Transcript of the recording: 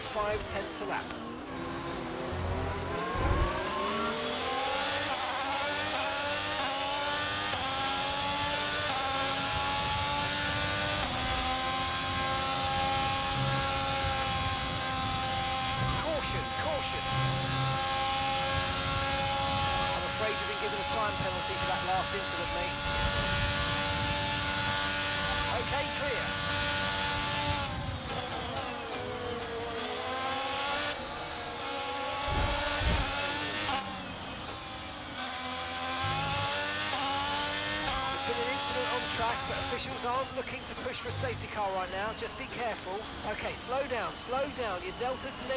five tenths a lap. Caution, caution. I'm afraid you've been given a time penalty for that last incident, been an incident on track, but officials aren't looking to push for a safety car right now. Just be careful. Okay, slow down, slow down. Your delta's negative.